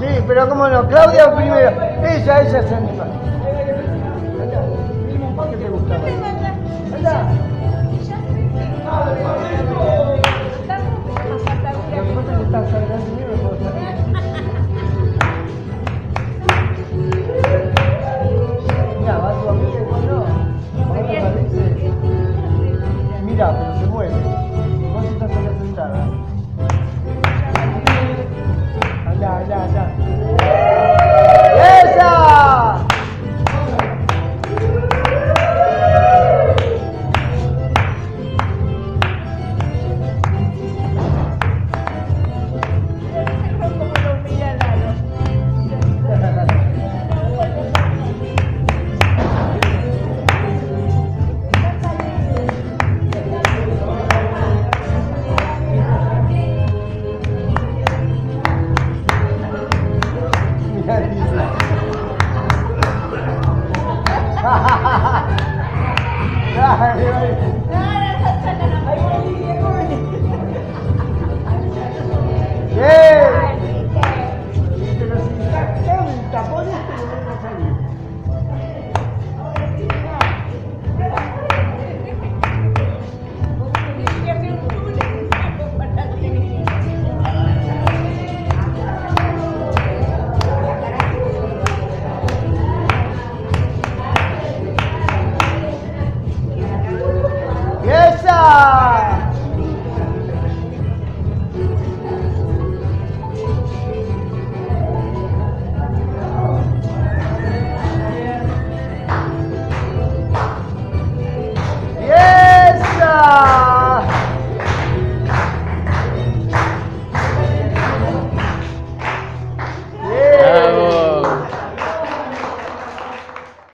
Sí, pero cómo no, Claudia primero. Ella, ella se anima. ¿Qué? 下下下。Yes, sir.